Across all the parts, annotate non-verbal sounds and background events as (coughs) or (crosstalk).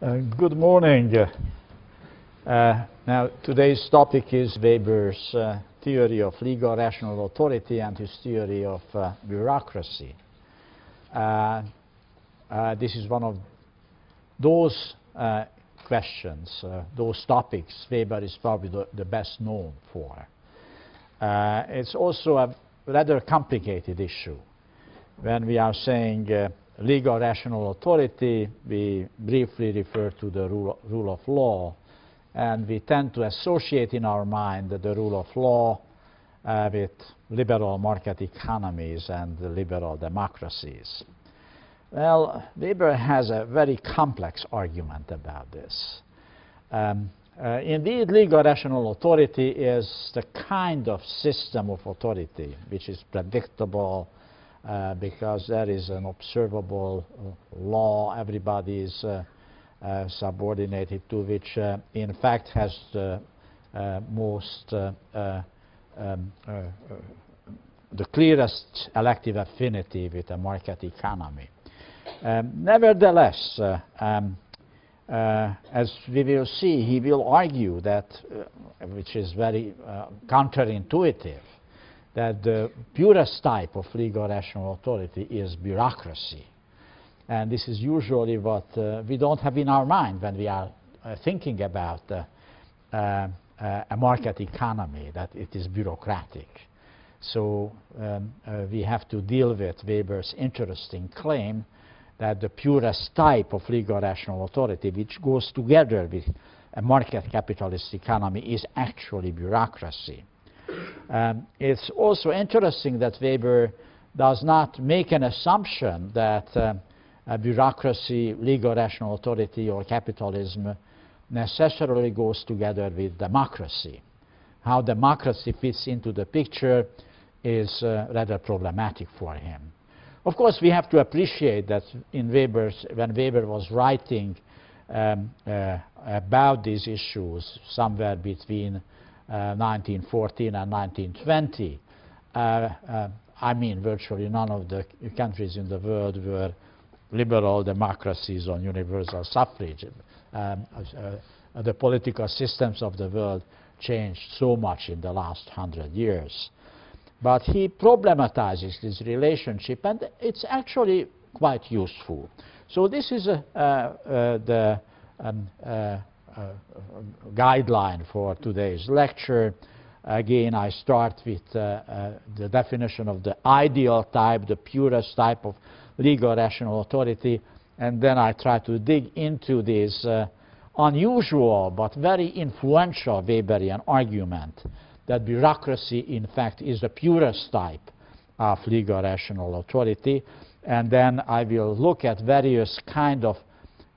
Uh, good morning. Uh, now, today's topic is Weber's uh, theory of legal rational authority and his theory of uh, bureaucracy. Uh, this is one of those questions, those topics Weber is probably the, the best known for. it's also a rather complicated issue. When we are saying legal rational authority, we briefly refer to the rule, rule of law, and we tend to associate in our mind the rule of law uh, with liberal market economies and liberal democracies. Well, Weber has a very complex argument about this. Um, uh, indeed, legal rational authority is the kind of system of authority which is predictable, uh, because that is an observable uh, law everybody is uh, subordinated to, which in fact has the most um, the clearest elective affinity with a market economy. Um, nevertheless, uh, um, uh, as we will see, he will argue that, uh, which is very counterintuitive, that the purest type of legal rational authority is bureaucracy. And this is usually what uh, we don't have in our mind when we are uh, thinking about uh, uh a market economy, that it is bureaucratic. So um, uh, we have to deal with Weber's interesting claim that the purest type of legal rational authority, which goes together with a market capitalist economy, is actually bureaucracy. Um, it's also interesting that Weber does not make an assumption that um, bureaucracy, legal rational authority, or capitalism necessarily goes together with democracy. How democracy fits into the picture is uh, rather problematic for him. Of course, we have to appreciate that in Weber's, when Weber was writing um, uh, about these issues somewhere between 1914 uh, and 1920, uh, uh, I mean virtually none of the countries in the world were liberal democracies on universal suffrage. Um, uh, the political systems of the world changed so much in the last hundred years. But he problematizes this relationship, and it's actually quite useful. So this is uh, uh, the um, uh, guideline for today's lecture. Again, I start with uh, uh, the definition of the ideal type, the purest type of legal rational authority, and then I try to dig into this unusual but very influential Weberian argument that bureaucracy, in fact, is the purest type of legal rational authority. And then I will look at various kind of uh,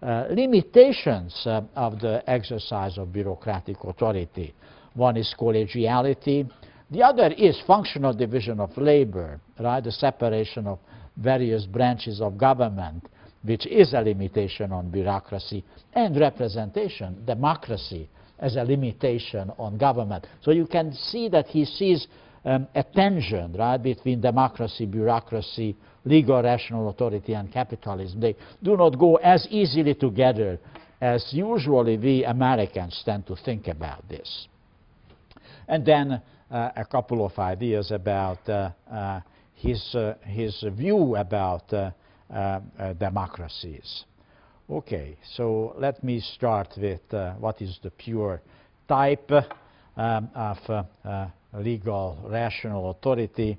limitations uh, of the exercise of bureaucratic authority. One is collegiality. The other is functional division of labor, right? The separation of various branches of government, which is a limitation on bureaucracy, and representation, democracy, as a limitation on government. So you can see that he sees um, a tension, right, between democracy, bureaucracy, legal rational authority and capitalism. They do not go as easily together as usually we Americans tend to think about this. And then uh, a couple of ideas about uh, uh, his, uh, his view about uh, uh, democracies. Okay, so let me start with what is the pure type um, of legal rational authority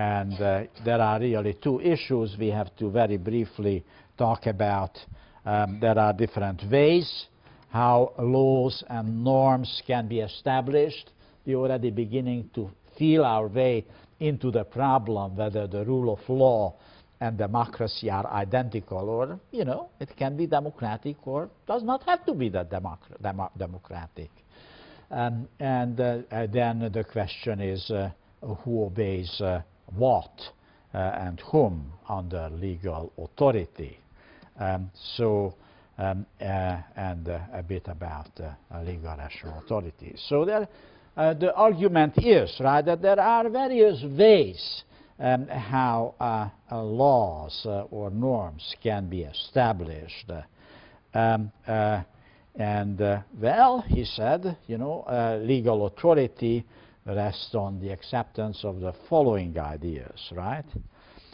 and uh, there are really two issues we have to very briefly talk about. Um, there are different ways how laws and norms can be established. We're already beginning to feel our way into the problem whether the rule of law and democracy are identical or, you know, it can be democratic or does not have to be that demo democratic. Um, and uh, uh, then the question is uh, who obeys uh, what uh, and whom under legal authority. Um, so, um, uh, and uh, a bit about legal rational authority. So there, the argument is, right, that there are various ways um, how laws or norms can be established. Um, uh, and, uh, well, he said, you know, uh, legal authority rests on the acceptance of the following ideas, right?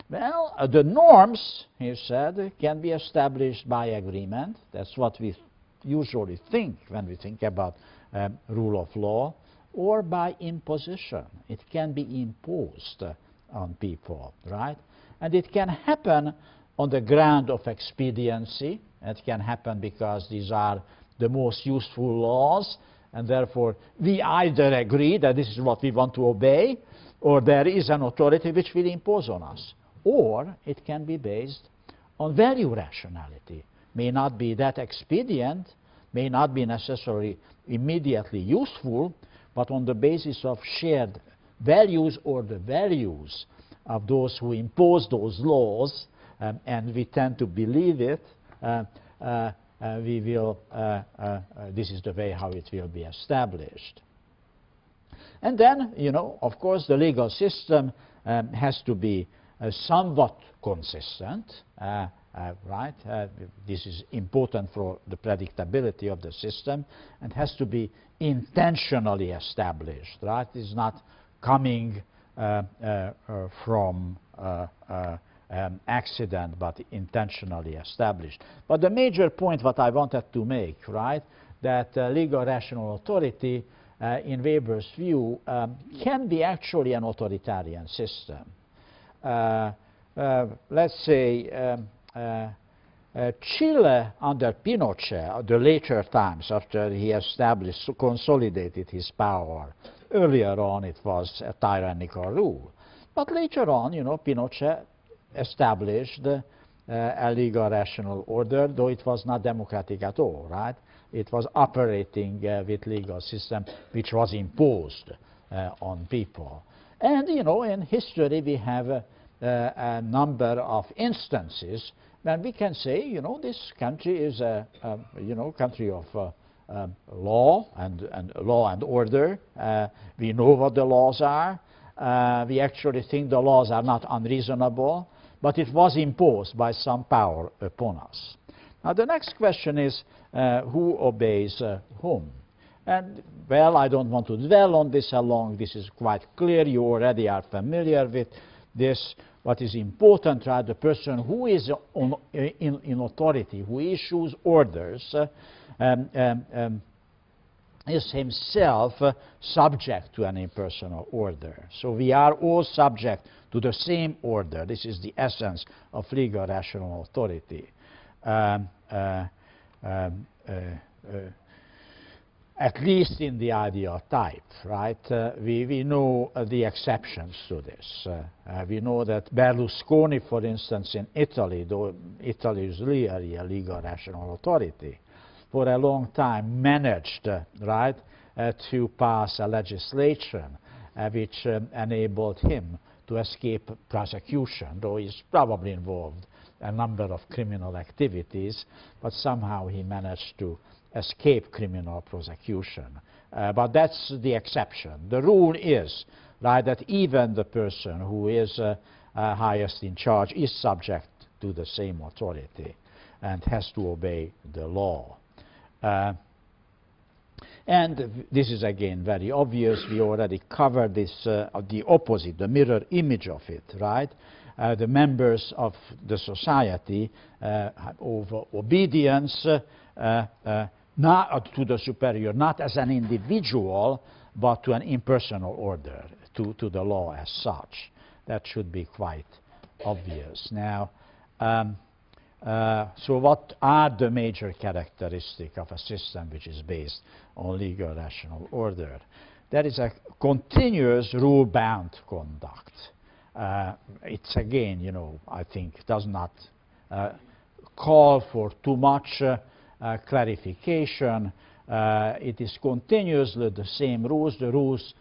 Well, uh, the norms, he said, can be established by agreement. That's what we usually think when we think about um, rule of law, or by imposition. It can be imposed uh, on people, right? And it can happen on the ground of expediency. It can happen because these are the most useful laws, and therefore we either agree that this is what we want to obey, or there is an authority which will impose on us. Or it can be based on value rationality. May not be that expedient, may not be necessarily immediately useful, but on the basis of shared values or the values of those who impose those laws, um, and we tend to believe it, uh, uh, we will, uh, uh, this is the way how it will be established. And then, you know, of course, the legal system um, has to be somewhat consistent, right? this is important for the predictability of the system and has to be intentionally established, right? It's not coming uh, uh, uh, from um, accident but intentionally established. But the major point what I wanted to make, right, that uh, legal rational authority uh, in Weber's view um, can be actually an authoritarian system. Uh, uh let's say um, uh, uh, Chile under Pinochet, the later times after he established, consolidated his power, earlier on it was a tyrannical rule. But later on, you know, Pinochet established uh, a legal rational order, though it was not democratic at all, right? It was operating uh, with legal system which was imposed uh, on people. And, you know, in history we have a, a number of instances when we can say, you know, this country is a, a you know, country of uh, uh, law and, and law and order. Uh, we know what the laws are. we actually think the laws are not unreasonable but it was imposed by some power upon us. Now the next question is uh, who obeys uh, whom? And well, I don't want to dwell on this long. This is quite clear. You already are familiar with this. What is important, right? The person who is on, in, in, authority, who issues orders, uh, um, um, um, is himself uh, subject to an impersonal order. So we are all subject to the same order. This is the essence of legal rational authority. Um, uh, um, uh, uh at least in the ideal type, right? Uh, we, we know uh, the exceptions to this. we know that Berlusconi, for instance, in Italy, though Italy is really a legal rational authority, for a long time managed, right, to pass a legislation which um, enabled him to escape prosecution, though he's probably involved a number of criminal activities, but somehow he managed to escape criminal prosecution. Uh, but that's the exception. The rule is right, that even the person who is uh, uh, highest in charge is subject to the same authority and has to obey the law. Uh, and this is again very obvious. We already covered this, uh, the opposite, the mirror image of it, right? Uh, the members of the society uh, over obedience uh, uh, not to the superior, not as an individual, but to an impersonal order, to, to the law as such. That should be quite obvious. Now, um, uh, so what are the major characteristics of a system which is based on legal rational order? There is a continuous rule-bound conduct. Uh, it's again, you know, I think does not uh, call for too much uh, uh, clarification. it is continuously the same rules. The rules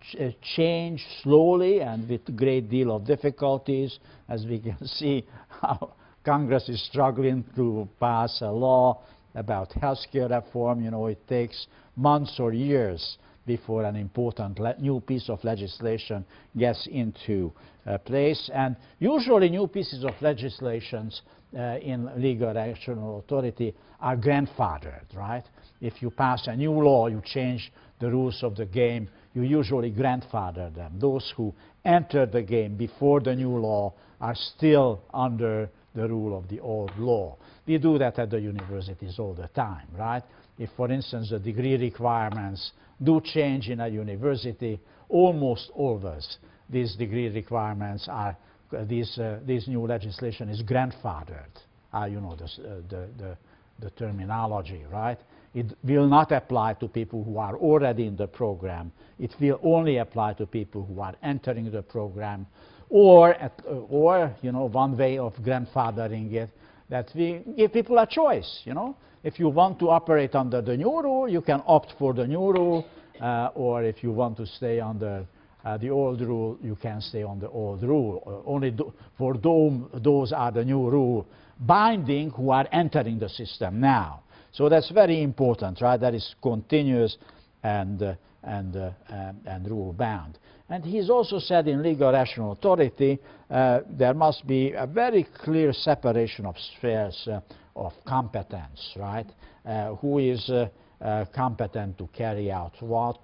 ch change slowly and with great deal of difficulties, as we can (laughs) see how Congress is struggling to pass a law about health care reform. You know, it takes months or years before an important new piece of legislation gets into uh, place. And usually new pieces of legislations uh, in legal rational authority are grandfathered, right? If you pass a new law, you change the rules of the game, you usually grandfather them. Those who entered the game before the new law are still under the rule of the old law. We do that at the universities all the time, right? If, for instance, the degree requirements do change in a university, almost always these degree requirements are, uh, uh, this new legislation is grandfathered. Uh, you know uh, the, the, the terminology, right? It will not apply to people who are already in the program. It will only apply to people who are entering the program. Or, at, or you know, one way of grandfathering it, that we give people a choice, you know. If you want to operate under the new rule, you can opt for the new rule, uh, or if you want to stay under uh, the old rule, you can stay on the old rule. Uh, only for those, those are the new rule binding who are entering the system now. So that's very important, right? That is continuous and, uh, and, uh, and, and rule bound. And he's also said in legal rational authority uh, there must be a very clear separation of spheres uh, of competence, right? Uh, who is uh, uh, competent to carry out what,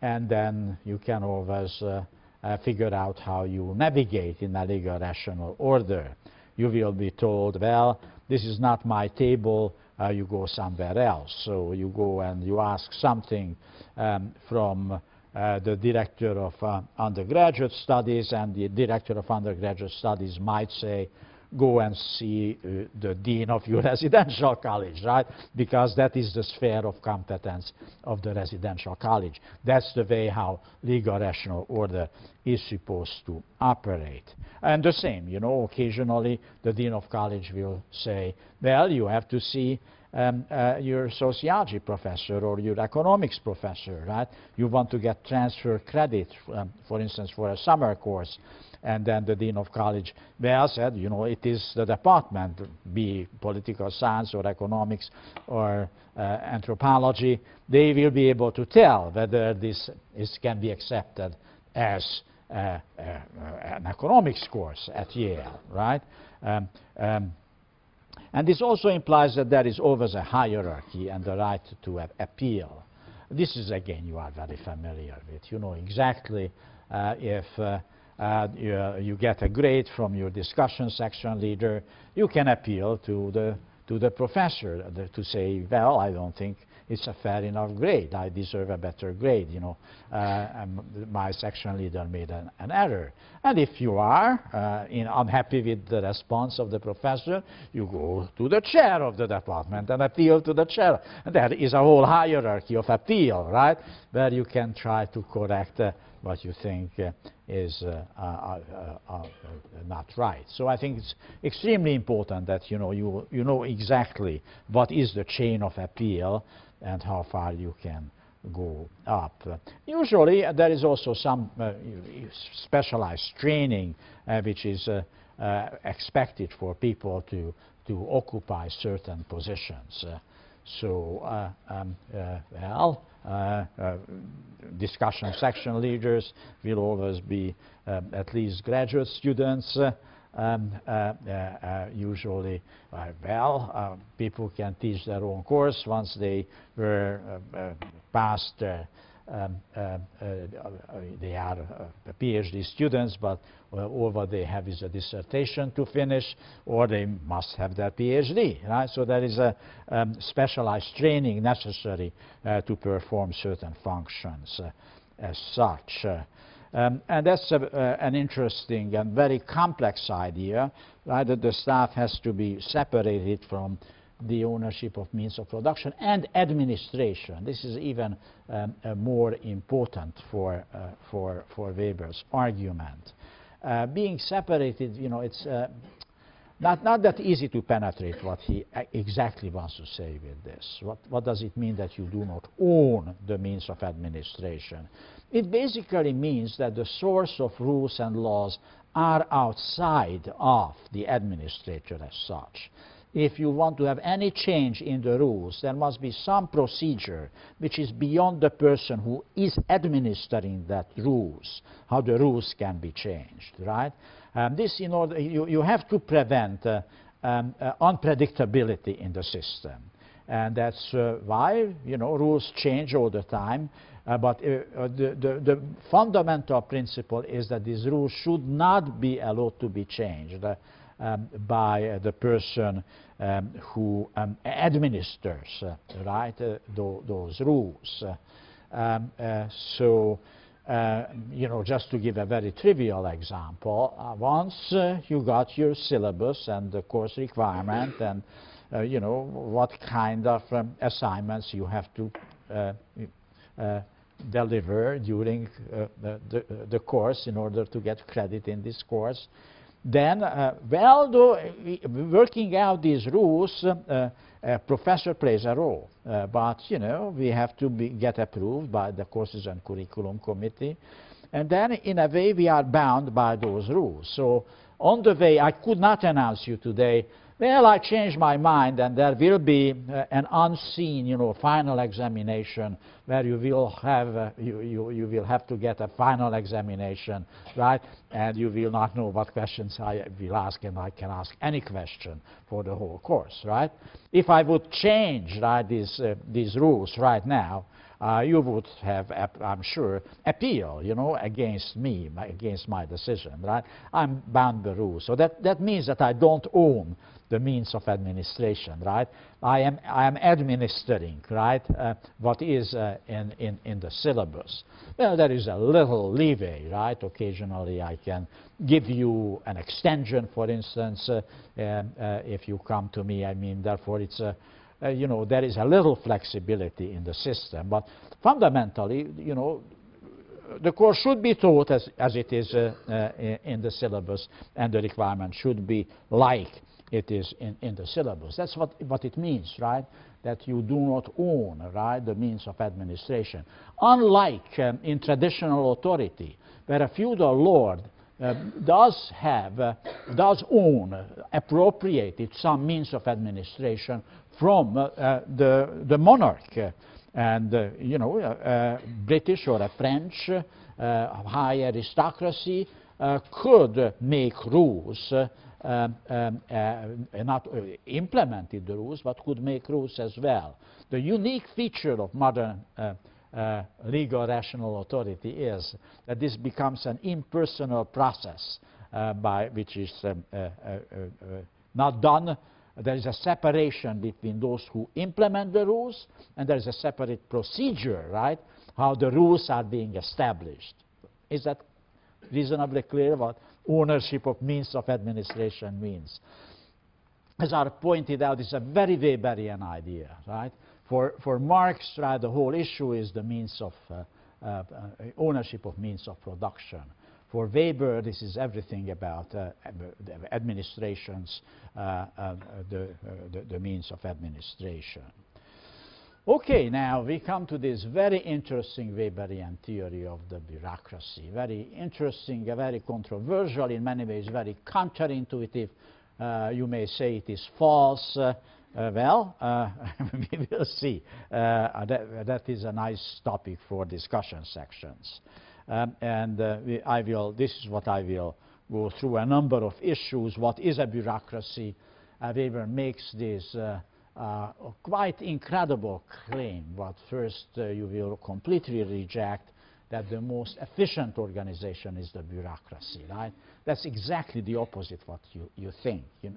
and then you can always figure out how you navigate in a legal rational order. You will be told, well, this is not my table, uh, you go somewhere else. So you go and you ask something um, from uh, the director of uh, undergraduate studies, and the director of undergraduate studies might say, go and see uh, the dean of your (laughs) residential college, right? Because that is the sphere of competence of the residential college. That's the way how legal rational order is supposed to operate. And the same, you know, occasionally the dean of college will say, well, you have to see um, uh, your sociology professor or your economics professor, right? You want to get transfer credit, um, for instance, for a summer course and then the dean of college well said, you know, it is the department, be political science or economics or uh, anthropology, they will be able to tell whether this is, can be accepted as uh, uh, an economics course at Yale, right? Um, um, and this also implies that there is always a hierarchy and the right to appeal. This is, again, you are very familiar with. You know exactly uh, if uh, uh, you, uh, you, get a grade from your discussion section leader, you can appeal to the, to the professor to say, well, I don't think it's a fair enough grade. I deserve a better grade, you know. Uh, my section leader made an, an, error. And if you are uh, in, unhappy with the response of the professor, you go to the chair of the department and appeal to the chair. And there is a whole hierarchy of appeal, right, where you can try to correct uh, what you think uh, is uh, uh, uh, not right. So I think it's extremely important that you know you you know exactly what is the chain of appeal and how far you can go up. usually uh, there is also some uh, specialized training uh, which is expected for people to to occupy certain positions. So, uh, um, uh, well, uh, discussion section leaders will always be at least graduate students. Um, uh, uh, usually, uh, well, people can teach their own course once they were past um, uh, uh, they are uh, PhD students, but all what they have is a dissertation to finish, or they must have their PhD, right? So there is a um, specialized training necessary to perform certain functions as such. Um, and that's a, uh, an interesting and very complex idea, right, that the staff has to be separated from the ownership of means of production and administration. This is even um, uh, more important for, uh, for, for Weber's argument. Uh, being separated, you know, it's uh, not, not that easy to penetrate what he exactly wants to say with this. What, what does it mean that you do not own the means of administration? It basically means that the source of rules and laws are outside of the administrator as such if you want to have any change in the rules, there must be some procedure which is beyond the person who is administering that rules, how the rules can be changed, right? Um, this in order, you, you have to prevent uh, um, uh, unpredictability in the system. And that's uh, why, you know, rules change all the time. Uh, but uh, uh, the, the, the, fundamental principle is that these rules should not be allowed to be changed uh, um, by the person um, who um, administers, right, those rules. Um, so, uh, you know, just to give a very trivial example, uh, once uh, you got your syllabus and the course requirement and, uh, you know, what kind of um, assignments you have to uh, uh, deliver during uh, the, the, the, course in order to get credit in this course, then, uh, well, though, working out these rules, a professor plays a role, uh, but you know we have to be, get approved by the courses and curriculum committee, and then in a way we are bound by those rules. So on the way, I could not announce you today well, I changed my mind, and there will be uh, an unseen, you know, final examination where you will have uh, you, you, you will have to get a final examination, right? And you will not know what questions I will ask, and I can ask any question for the whole course, right? If I would change right these uh, these rules right now, uh, you would have, I'm sure, appeal, you know, against me, against my decision, right? I'm bound by rules. So that, that means that I don't own the means of administration, right? I am, I am administering, right, uh, what is uh, in, in, in the syllabus. Well, there is a little leeway, right? Occasionally I can give you an extension, for instance, uh, uh if you come to me. I mean, therefore, it's a, uh, you know, there is a little flexibility in the system. But fundamentally, you know, the course should be taught as, as it is uh, uh, in the syllabus, and the requirement should be like it is in, in the syllabus. That's what, what it means, right? That you do not own, right, the means of administration. Unlike um, in traditional authority, where a feudal lord uh, does have, uh, does own, uh, appropriated some means of administration from uh, uh, the, the monarch. and, uh, you know, a British or a French high aristocracy could make rules um, um, uh, not uh, implemented the rules, but could make rules as well. The unique feature of modern uh, uh, legal rational authority is that this becomes an impersonal process uh, by which is um, uh, not done. There is a separation between those who implement the rules, and there is a separate procedure, right, how the rules are being established. Is that reasonably clear about ownership of means of administration means. As I pointed out, it's a very Weberian idea, right? For, for Marx, right, the whole issue is the means of uh, uh, ownership of means of production. For Weber, this is everything about uh, administrations, uh, uh, the, uh, the, the means of administration. Okay, now we come to this very interesting Weberian theory of the bureaucracy. Very interesting, very controversial, in many ways very counterintuitive. Uh, you may say it is false. Uh, uh, well, uh, (laughs) we will see. Uh, that, that is a nice topic for discussion sections. Um, and uh, we, I will, this is what I will go through a number of issues. What is a bureaucracy? Weber makes this uh, quite incredible claim, but first uh, you will completely reject that the most efficient organization is the bureaucracy, right? That's exactly the opposite of what you, you think. You,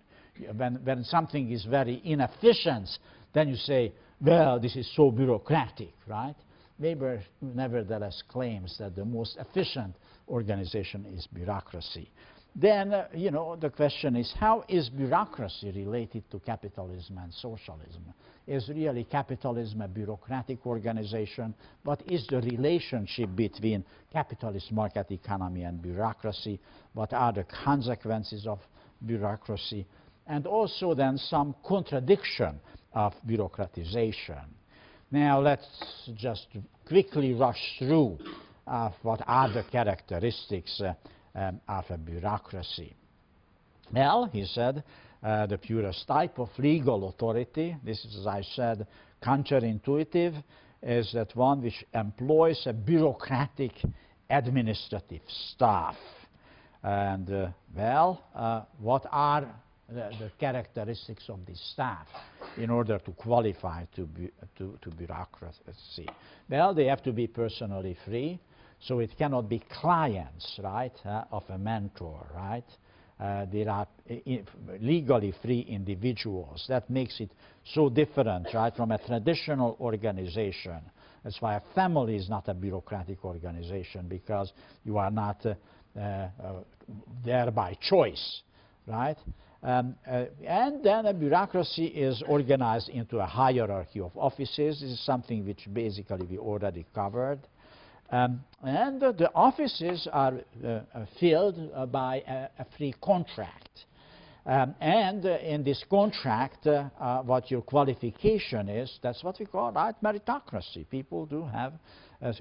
when, when something is very inefficient, then you say, well, this is so bureaucratic, right? Weber nevertheless claims that the most efficient organization is bureaucracy then, uh, you know, the question is how is bureaucracy related to capitalism and socialism? Is really capitalism a bureaucratic organization? What is the relationship between capitalist market economy and bureaucracy? What are the consequences of bureaucracy? And also then some contradiction of bureaucratization. Now let's just quickly rush through uh, what are the characteristics uh, um, of a bureaucracy. Well, he said, uh, the purest type of legal authority, this is, as I said, counterintuitive, is that one which employs a bureaucratic administrative staff. And, uh, well, uh, what are the, the, characteristics of this staff in order to qualify to, to, to bureaucracy? Well, they have to be personally free, so it cannot be clients, right, uh, of a mentor, right? Uh, there are legally free individuals. That makes it so different, right, from a traditional organization. That's why a family is not a bureaucratic organization because you are not uh, uh, there by choice, right? Um, uh, and then a bureaucracy is organized into a hierarchy of offices. This is something which basically we already covered. Um, and uh, the offices are uh, uh filled uh, by a, a, free contract. Um, and uh, in this contract, what your qualification is, that's what we call right, meritocracy. People do have a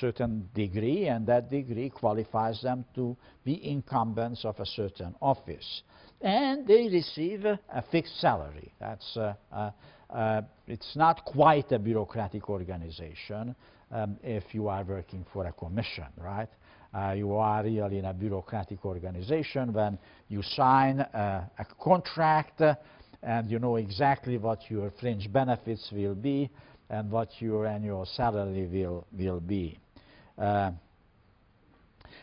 certain degree, and that degree qualifies them to be incumbents of a certain office. And they receive a, fixed salary. That's, uh, uh, it's not quite a bureaucratic organization um, if you are working for a commission, right? Uh, you are really in a bureaucratic organization when you sign uh, a contract uh, and you know exactly what your fringe benefits will be and what your annual salary will, will be. Uh,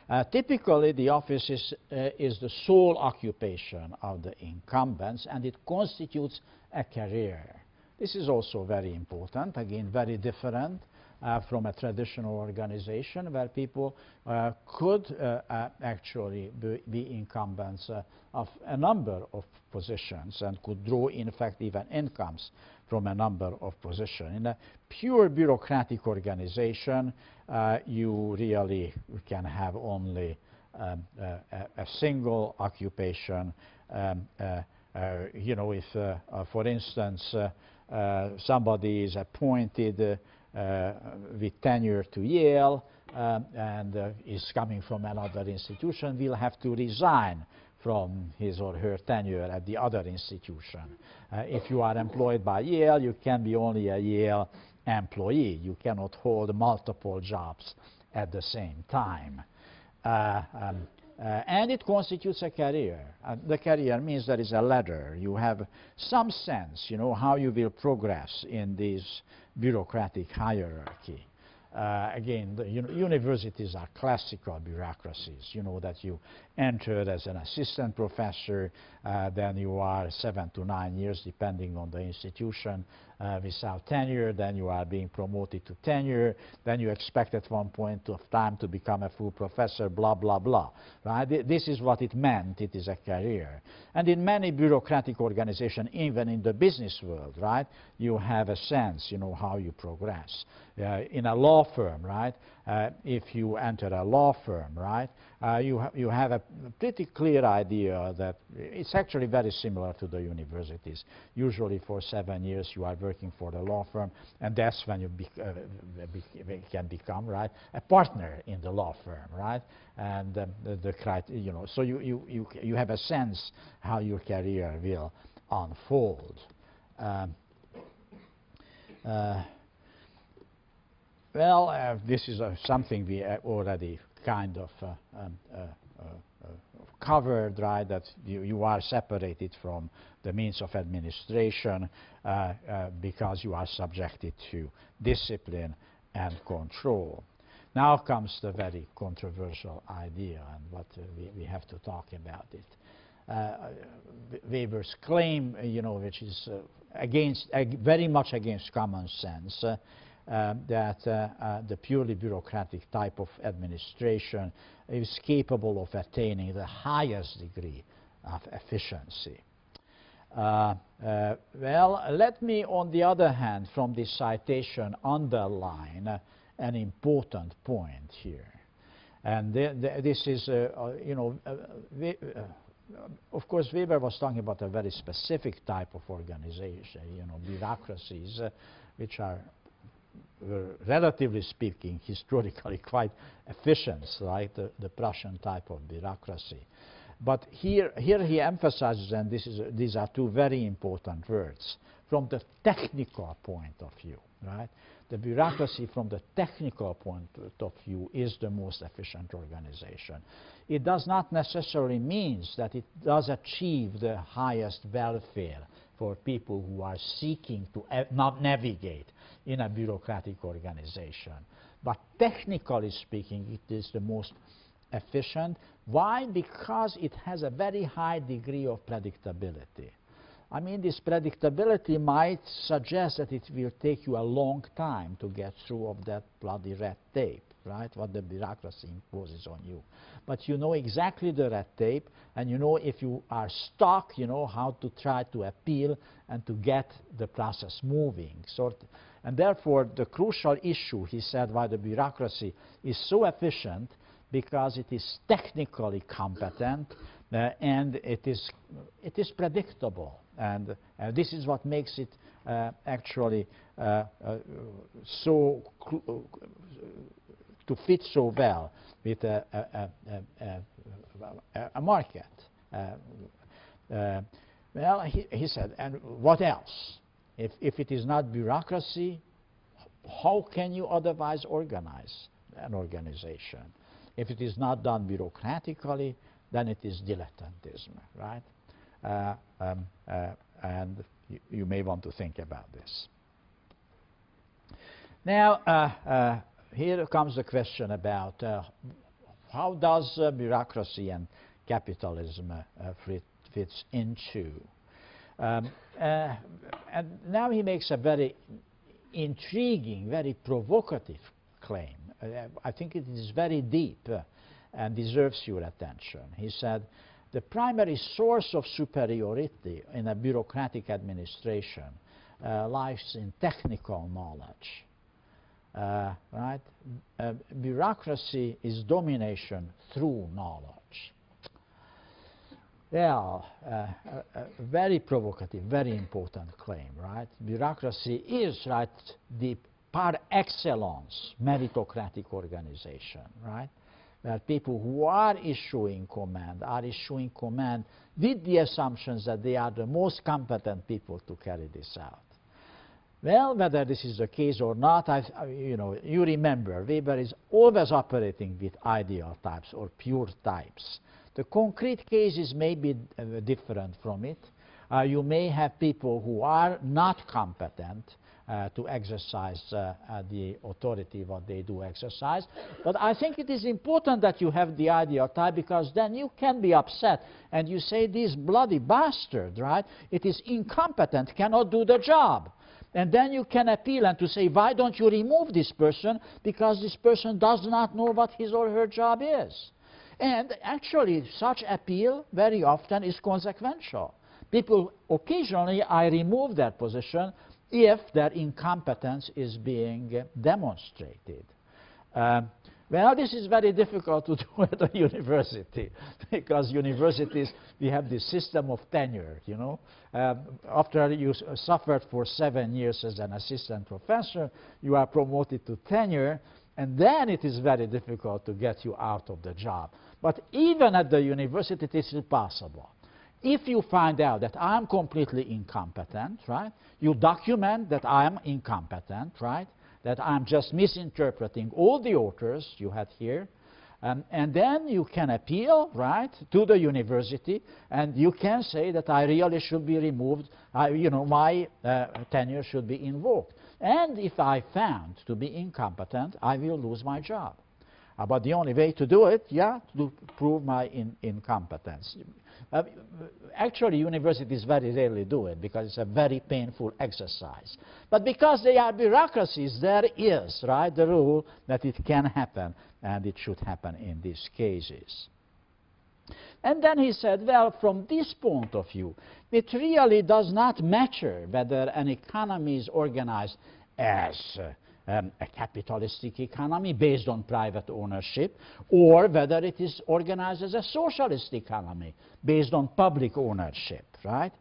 uh, typically, the office is, is the sole occupation of the incumbents, and it constitutes a career. This is also very important, again, very different uh, from a traditional organization where people uh, could uh, uh actually be, be incumbents uh, of a number of positions and could draw, in fact, even incomes from a number of positions. In a pure bureaucratic organization, uh, you really can have only um, a, single occupation. Um, you know, if, for instance, somebody is appointed uh, with tenure to Yale um, and uh, is coming from another institution will have to resign from his or her tenure at the other institution. Uh, if you are employed by Yale, you can be only a Yale employee. You cannot hold multiple jobs at the same time. Uh, um, uh, and it constitutes a career. Uh, the career means there is a ladder. You have some sense, you know, how you will progress in this bureaucratic hierarchy. Uh, again, the universities are classical bureaucracies. You know that you enter as an assistant professor, uh, then you are seven to nine years, depending on the institution, uh, without tenure, then you are being promoted to tenure, then you expect at one point of time to become a full professor, blah, blah, blah. Right? This is what it meant, it is a career. And in many bureaucratic organizations, even in the business world, right, you have a sense, you know, how you progress. Uh, in a law firm, right, if you enter a law firm, right, uh, you, ha you have a pretty clear idea that it's actually very similar to the universities. Usually for seven years you are working for the law firm, and that's when you uh, can become, right, a partner in the law firm, right? And um, the, the you know, so you, you, you, you have a sense how your career will unfold. Um, uh, well, uh, this is uh, something we uh, already kind of uh, um, uh, covered, right, that you, you, are separated from the means of administration because you are subjected to discipline and control. Now comes the very controversial idea and what we, we have to talk about it. Uh, Weber's claim, you know, which is uh, against, very much against common sense, uh, that uh, uh, the purely bureaucratic type of administration is capable of attaining the highest degree of efficiency. Uh, uh, well, let me, on the other hand, from this citation, underline uh, an important point here. And th th this is, you know, of course, Weber was talking about a very specific type of organization, you know, bureaucracies, which are were, relatively speaking, historically (laughs) quite efficient, like the, the Prussian type of bureaucracy. But here, here he emphasizes, and this is, these are two very important words. from the technical point of view, right? The bureaucracy from the technical point of view is the most efficient organization. It does not necessarily mean that it does achieve the highest welfare for people who are seeking to eh, not navigate in a bureaucratic organization. But technically speaking, it is the most efficient. Why? Because it has a very high degree of predictability. I mean, this predictability might suggest that it will take you a long time to get through of that bloody red tape, right, what the bureaucracy imposes on you. But you know exactly the red tape, and you know if you are stuck, you know how to try to appeal and to get the process moving. Sort and therefore, the crucial issue, he said, why the bureaucracy is so efficient because it is technically competent uh, and it is, it is predictable. And uh, this is what makes it uh, actually uh, uh, so to fit so well with a, a, a, a market. well, he, he said, and what else? If, if it is not bureaucracy, how can you otherwise organize an organization? If it is not done bureaucratically, then it is dilettantism, right? Uh, um, uh, and you, you, may want to think about this. Now, uh, uh here comes the question about uh, how does uh, bureaucracy and capitalism fit, fits into um, uh, and now he makes a very intriguing, very provocative claim. Uh, I think it is very deep uh, and deserves your attention. He said, the primary source of superiority in a bureaucratic administration uh, lies in technical knowledge. Uh, right? Uh, bureaucracy is domination through knowledge. Yeah, uh, a, a very provocative, very important claim, right? Bureaucracy is, right, the par excellence meritocratic organization, right? Where people who are issuing command are issuing command with the assumptions that they are the most competent people to carry this out. Well, whether this is the case or not, I, you know, you remember Weber is always operating with ideal types or pure types. The concrete cases may be uh, different from it. Uh, you may have people who are not competent uh, to exercise uh, uh, the authority what they do exercise. But I think it is important that you have the ideal type because then you can be upset and you say, this bloody bastard, right? It is incompetent, cannot do the job. And then you can appeal and to say, why don't you remove this person? Because this person does not know what his or her job is. And actually, such appeal very often is consequential. People, occasionally, I remove that position if their incompetence is being demonstrated. Um, well, this is very difficult to (laughs) do at a university because universities, we have this system of tenure, you know. Um, after you suffered for seven years as an assistant professor, you are promoted to tenure, and then it is very difficult to get you out of the job. But even at the university, it is possible. If you find out that I'm completely incompetent, right, you document that I'm incompetent, right, that I'm just misinterpreting all the authors you had here, um, and then you can appeal, right, to the university, and you can say that I really should be removed, I, you know, my uh, tenure should be invoked. And if I found to be incompetent, I will lose my job. But the only way to do it, yeah, to prove my in incompetence. Uh, actually, universities very rarely do it because it's a very painful exercise. But because they are bureaucracies, there is, right, the rule that it can happen, and it should happen in these cases. And then he said, well, from this point of view, it really does not matter whether an economy is organized as uh, um, a capitalistic economy based on private ownership, or whether it is organized as a socialist economy based on public ownership, right?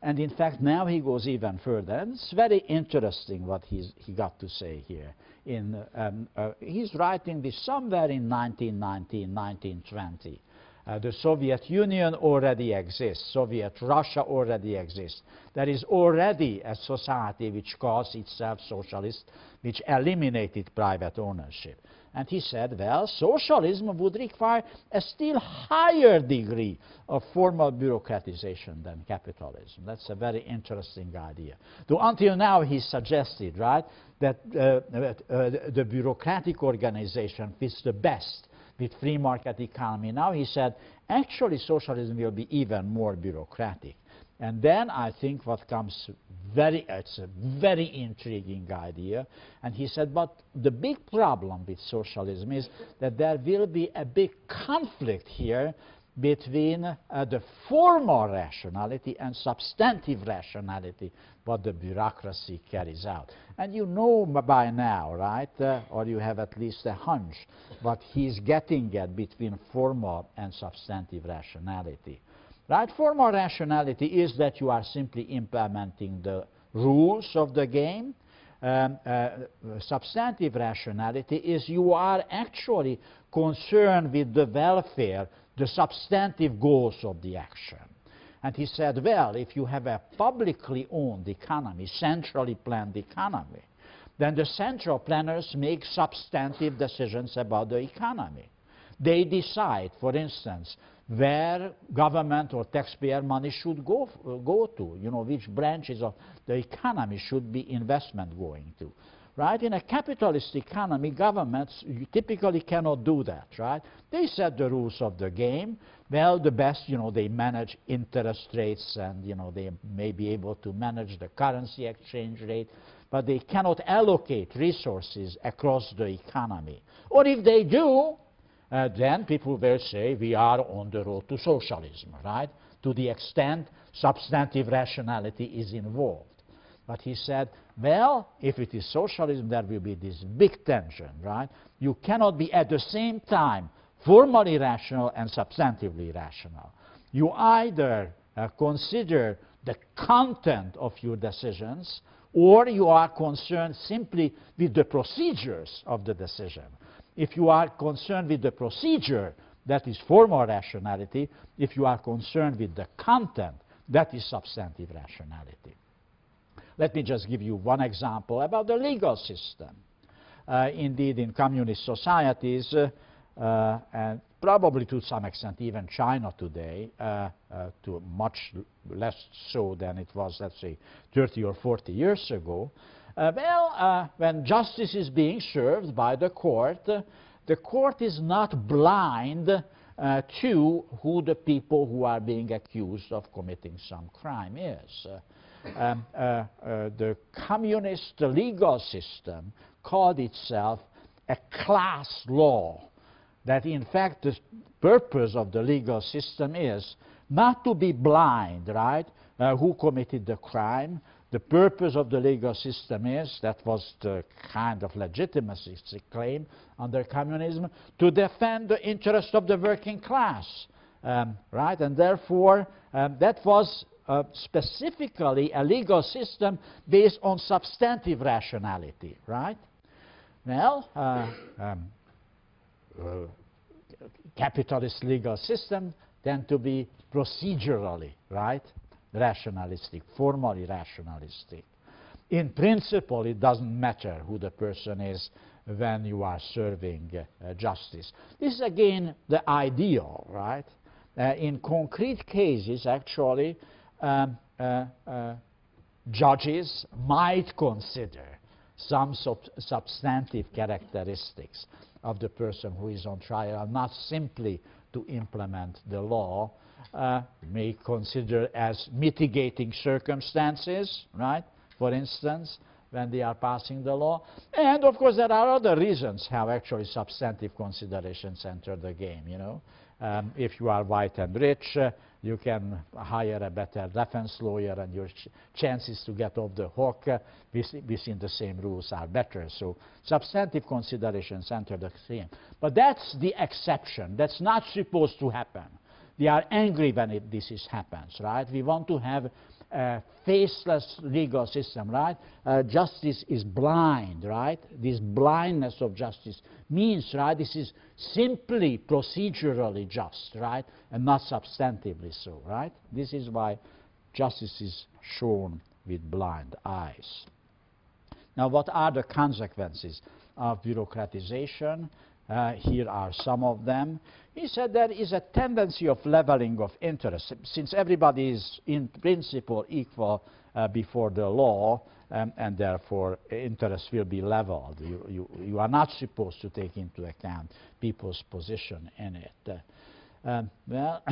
And in fact, now he goes even further. And it's very interesting what he's, he got to say here. In, um, uh, he's writing this somewhere in 1919, 1920. Uh, the Soviet Union already exists. Soviet Russia already exists. There is already a society which calls itself socialist, which eliminated private ownership. And he said, well, socialism would require a still higher degree of formal bureaucratization than capitalism. That's a very interesting idea. Though until now he suggested, right, that uh, uh, the bureaucratic organization fits the best with free market economy. Now he said, actually socialism will be even more bureaucratic. And then I think what comes very, it's a very intriguing idea. And he said, but the big problem with socialism is that there will be a big conflict here between uh, the formal rationality and substantive rationality, what the bureaucracy carries out. And you know by now, right, uh, or you have at least a hunch, what he's getting at between formal and substantive rationality. Right? Formal rationality is that you are simply implementing the rules of the game. Um, uh, substantive rationality is you are actually concerned with the welfare, the substantive goals of the action. And he said, well, if you have a publicly owned economy, centrally planned economy, then the central planners make substantive decisions about the economy. They decide, for instance, where government or taxpayer money should go, uh, go to, you know, which branches of the economy should be investment going to. Right? In a capitalist economy, governments typically cannot do that, right? They set the rules of the game. Well, the best, you know, they manage interest rates and, you know, they may be able to manage the currency exchange rate, but they cannot allocate resources across the economy. Or if they do, uh, then people will say we are on the road to socialism, right? To the extent substantive rationality is involved. But he said, well, if it is socialism, there will be this big tension, right? You cannot be at the same time formally rational and substantively rational. You either uh, consider the content of your decisions or you are concerned simply with the procedures of the decision. If you are concerned with the procedure, that is formal rationality. If you are concerned with the content, that is substantive rationality. Let me just give you one example about the legal system. Uh, indeed, in communist societies, uh, uh, and probably to some extent even China today, uh, uh, to much less so than it was, let's say, 30 or 40 years ago, well, when justice is being served by the court, the court is not blind uh, to who the people who are being accused of committing some crime is. Uh, um, uh, the communist legal system called itself a class law, that in fact the purpose of the legal system is not to be blind, right, who committed the crime, the purpose of the legal system is, that was the kind of legitimacy claim under communism, to defend the interest of the working class, um, right? And therefore, um, that was uh, specifically a legal system based on substantive rationality, right? Well, uh, um, uh, capitalist legal system tend to be procedurally, right? rationalistic, formally rationalistic. In principle, it doesn't matter who the person is when you are serving uh, justice. This is again the ideal, right? In concrete cases, actually, um, uh, uh judges might consider some sub substantive characteristics of the person who is on trial, not simply to implement the law, uh, may consider as mitigating circumstances, right? For instance, when they are passing the law. And of course, there are other reasons how actually substantive considerations enter the game, you know. Um, if you are white and rich, uh, you can hire a better defense lawyer and your ch chances to get off the hook uh, within the same rules are better. So substantive considerations enter the game. But that's the exception. That's not supposed to happen. We are angry when it, this is happens, right? We want to have a faceless legal system, right? Uh, justice is blind, right? This blindness of justice means, right, this is simply procedurally just, right, and not substantively so, right? This is why justice is shown with blind eyes. Now, what are the consequences of bureaucratization? Uh, here are some of them. He said there is a tendency of leveling of interest. Since everybody is in principle equal uh, before the law, um, and therefore interest will be leveled. You, you, you, are not supposed to take into account people's position in it. Uh, um, well,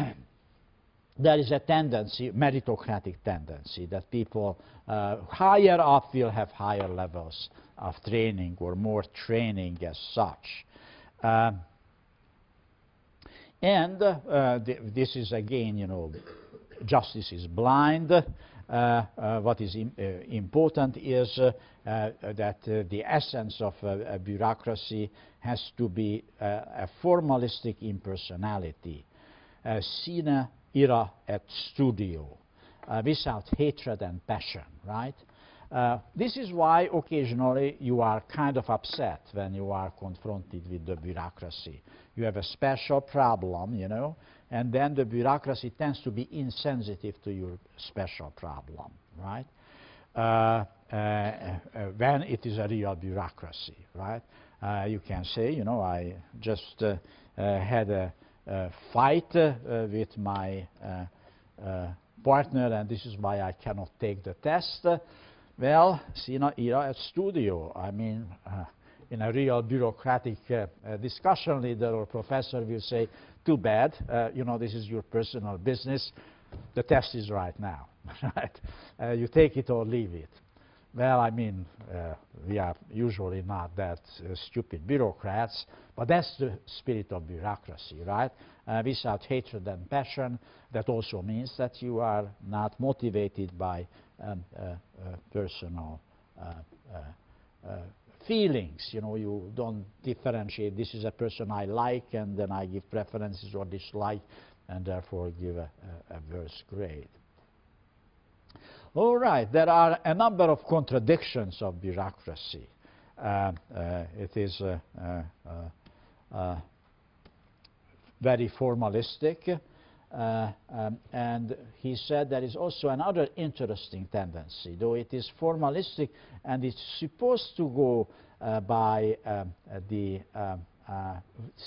(coughs) there is a tendency, meritocratic tendency, that people uh, higher up will have higher levels of training or more training as such. Um, and uh, th this is again, you know, justice is blind. Uh, uh, what is Im uh, important is uh, uh, that the essence of bureaucracy has to be a formalistic impersonality, sine ira et studio, without hatred and passion, right? Uh, this is why occasionally you are kind of upset when you are confronted with the bureaucracy. You have a special problem, you know, and then the bureaucracy tends to be insensitive to your special problem, right? Uh, uh, uh when it is a real bureaucracy, right? Uh, you can say, you know, I just had a, a fight with my partner and this is why I cannot take the test. Well, sine ira et studio. I mean, uh, in a real bureaucratic uh, uh, discussion, leader or professor will say, too bad, uh, you know, this is your personal business. The test is right now, (laughs) right? Uh, you take it or leave it. Well, I mean, uh, we are usually not that stupid bureaucrats, but that's the spirit of bureaucracy, right? without hatred and passion, that also means that you are not motivated by um, uh, uh, personal uh, feelings. You know, you don't differentiate. This is a person I like, and then I give preferences or dislike, and therefore give a, a, a grade. All right, there are a number of contradictions of bureaucracy. Uh, uh, it is uh, very formalistic. Uh, um, and he said there is also another interesting tendency, though it is formalistic and it's supposed to go uh, by um, the um, uh,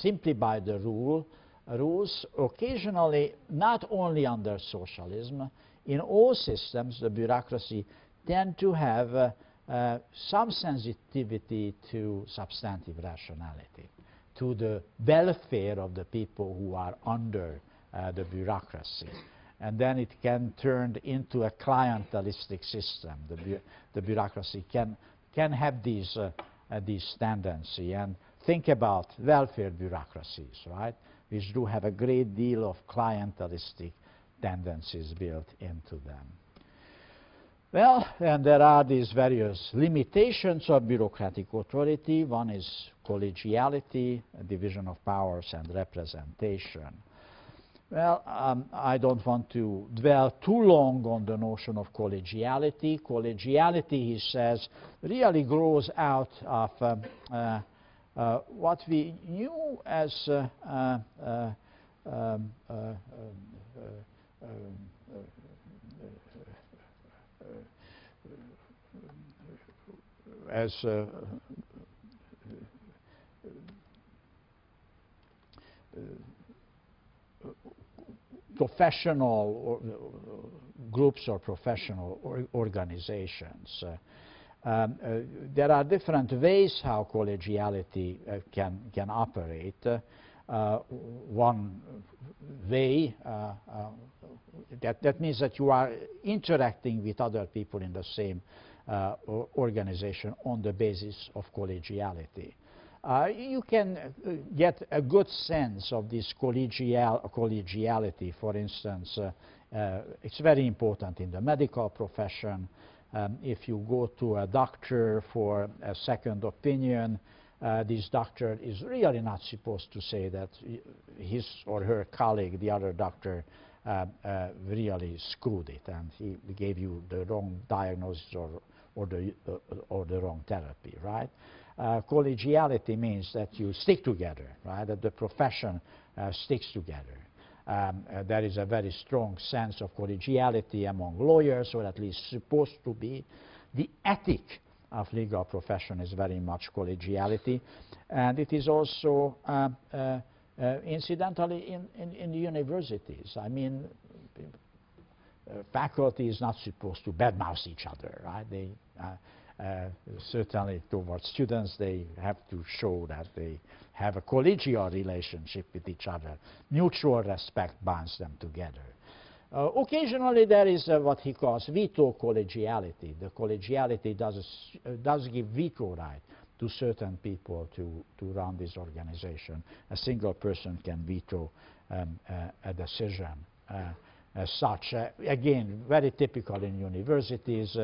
simply by the rule rules. Occasionally, not only under socialism, in all systems, the bureaucracy tend to have uh, uh, some sensitivity to substantive rationality, to the welfare of the people who are under the bureaucracy. And then it can turn into a clientelistic system. The, bu the bureaucracy can, can have these, uh, uh, these tendency. And think about welfare bureaucracies, right, which do have a great deal of clientelistic tendencies built into them. Well, and there are these various limitations of bureaucratic authority. One is collegiality, division of powers, and representation. Well, um, I don't want to dwell too long on the notion of collegiality. Collegiality, he says, really grows out of um, uh, uh, what we knew as uh, um, as professional or, groups or professional or organizations. Uh, um, uh, there are different ways how collegiality uh, can, can operate. Uh, one way, uh, uh, that, that means that you are interacting with other people in the same organization on the basis of collegiality. Uh, you can uh, get a good sense of this collegial, collegiality. For instance, uh, it's very important in the medical profession. Um, if you go to a doctor for a second opinion, uh, this doctor is really not supposed to say that his or her colleague, the other doctor, uh, uh, really screwed it and he gave you the wrong diagnosis or, or, the, or the wrong therapy, right? Uh, collegiality means that you stick together, right? That the profession uh, sticks together. Um, uh, there is a very strong sense of collegiality among lawyers, or at least supposed to be. The ethic of legal profession is very much collegiality, and it is also uh, uh, uh, incidentally in, in, in, the universities. I mean, faculty is not supposed to badmouth each other, right? They, certainly towards students, they have to show that they have a collegial relationship with each other. Mutual respect binds them together. Uh, occasionally there is uh, what he calls veto collegiality. The collegiality does, uh, does give veto right to certain people to, to run this organization. A single person can veto um, uh, a decision uh, as such. again, very typical in universities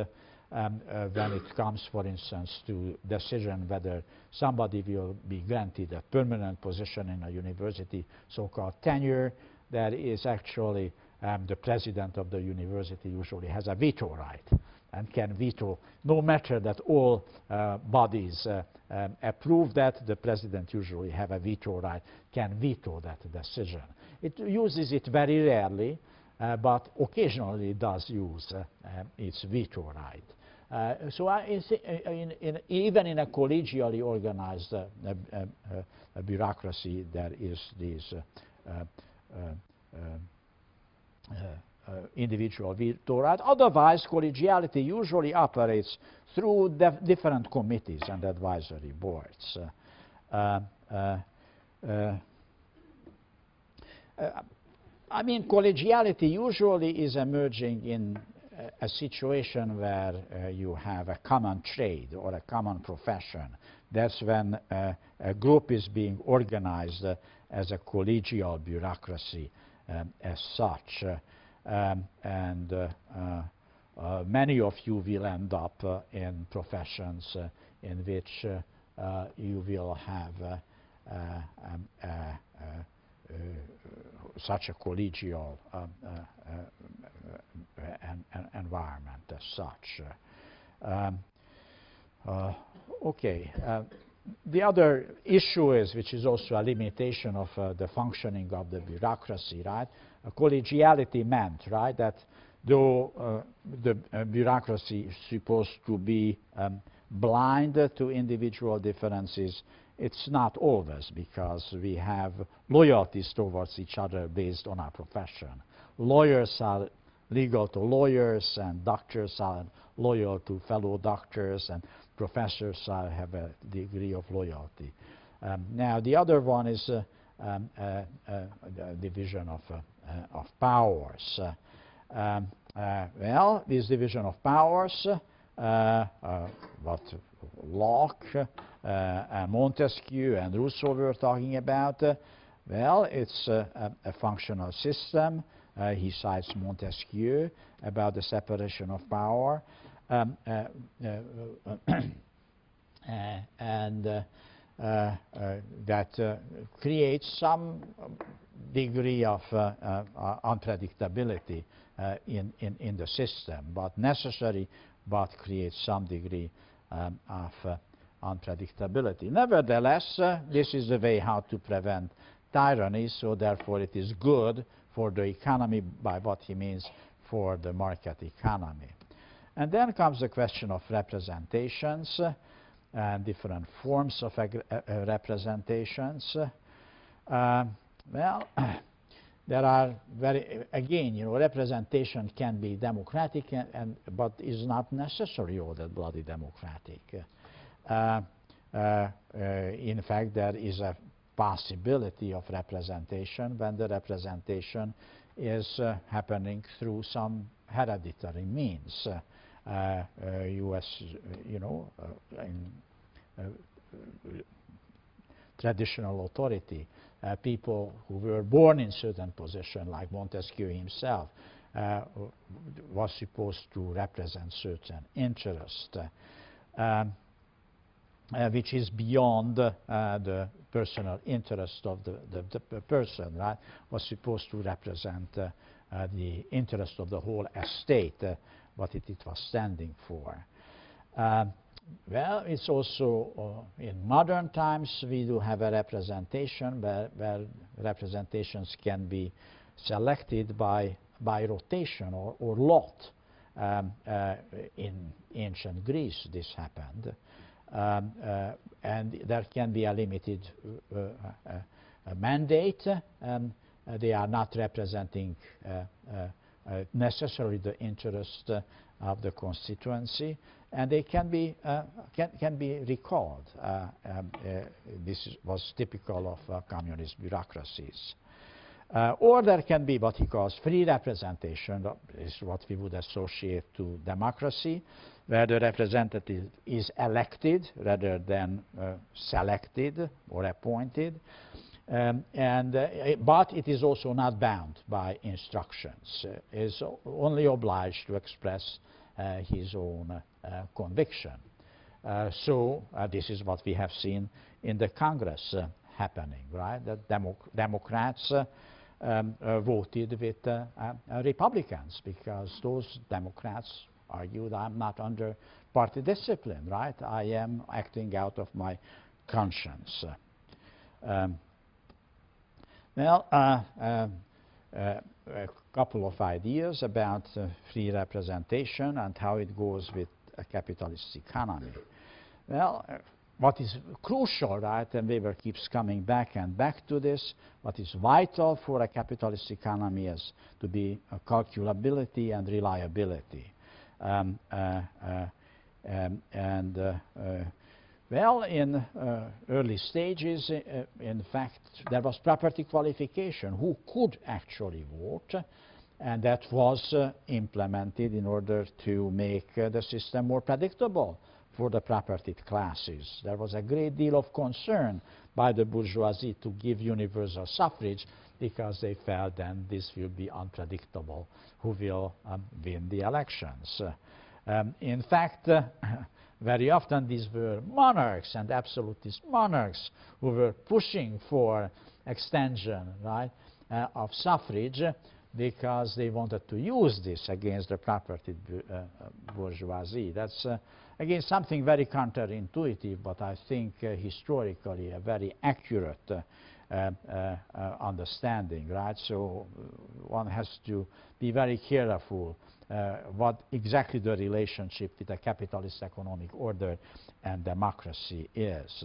um, uh, when it comes, for instance, to decision whether somebody will be granted a permanent position in a university, so-called tenure, that is actually um, the president of the university usually has a veto right and can veto, no matter that all uh, bodies uh, um, approve that, the president usually have a veto right, can veto that decision. It uses it very rarely, uh, but occasionally does use uh, um, its veto right. Uh, so in, in, even in a collegially organized uh, uh, bureaucracy, there is this individual veto right. Otherwise, collegiality usually operates through different committees and advisory boards. Uh, uh, uh, I mean, collegiality usually is emerging in a situation where uh, you have a common trade or a common profession. That's when uh, a group is being organized uh, as a collegial bureaucracy um, as such. Um, and uh, many of you will end up uh, in professions uh, in which you will have um, uh, such a collegial um, uh, uh, environment as such. Um, okay. The other issue is, which is also a limitation of uh, the functioning of the bureaucracy, right? Collegiality meant, right, that though uh, the uh, bureaucracy is supposed to be um, blind to individual differences, it's not always because we have loyalties towards each other based on our profession. Lawyers are legal to lawyers and doctors are loyal to fellow doctors and professors have a degree of loyalty. Um, now the other one is uh, um, uh, uh, division of, uh, uh, of powers. Uh, um, well, this division of powers, what Locke uh, and Montesquieu and Rousseau were talking about. Uh, well, it's a, a, functional system. Uh, he cites Montesquieu about the separation of power. Um, (coughs) and that creates some degree of uh, uh, unpredictability uh, in, in, in, the system, but necessary, but creates some degree um, of unpredictability. Nevertheless, uh, this is the way how to prevent tyranny, so therefore it is good for the economy by what he means for the market economy. And then comes the question of representations uh, and different forms of uh, uh, representations. Uh, well, (coughs) there are very, again, you know, representation can be democratic, and, and but is not necessarily all that bloody democratic. Uh, uh, in fact, there is a possibility of representation when the representation is happening through some hereditary means. U.S., you know, in traditional authority. Uh, people who were born in certain position, like Montesquieu himself, uh, was supposed to represent certain interest. Um, uh, which is beyond uh, the personal interest of the, the, the, person, right, was supposed to represent uh, the interest of the whole estate, what it, it, was standing for. Um, well, it's also uh, in modern times we do have a representation where, where representations can be selected by, by rotation or, or lot. Um, uh, in ancient Greece this happened. Um, uh, and there can be a limited uh, uh, mandate. Um, they are not representing necessarily the interest of the constituency, and they can be can, can be recalled. Um, this was typical of communist bureaucracies. Uh, or there can be what he calls free representation, is what we would associate to democracy, where the representative is elected rather than uh, selected or appointed. Um, and, uh, but it is also not bound by instructions. Uh, is only obliged to express uh, his own uh, conviction. so this is what we have seen in the Congress happening, right? That Demo Democrats um, uh, voted with uh, Republicans because those Democrats argued I'm not under party discipline, right? I am acting out of my conscience. Um, well, uh, a couple of ideas about free representation and how it goes with a capitalist economy. Well, what is crucial, right, and Weber keeps coming back and back to this, what is vital for a capitalist economy is to be calculability and reliability. Um, uh, uh, um, and uh, uh well, in uh, early stages, uh, in fact, there was property qualification, who could actually vote, and that was implemented in order to make the system more predictable for the propertied classes. There was a great deal of concern by the bourgeoisie to give universal suffrage because they felt then this will be unpredictable who will um, win the elections. Um, in fact, uh, (coughs) very often these were monarchs and absolutist monarchs who were pushing for extension right, uh, of suffrage because they wanted to use this against the property uh, bourgeoisie. That's uh, again something very counterintuitive, but I think uh, historically a very accurate uh, uh, uh, understanding, right? So one has to be very careful what exactly the relationship with a capitalist economic order and democracy is.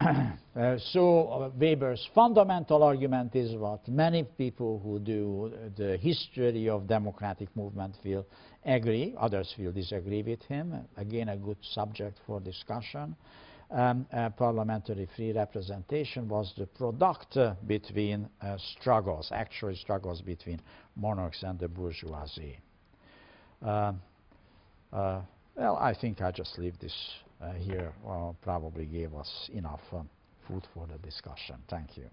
Uh, so uh, Weber's fundamental argument is what many people who do the history of democratic movement will agree, others will disagree with him. Again, a good subject for discussion. Um, uh, parliamentary free representation was the product uh, between uh, struggles, actual struggles between monarchs and the bourgeoisie. Um, well, I think I just leave this here. Well, probably gave us enough um, food for the discussion. Thank you.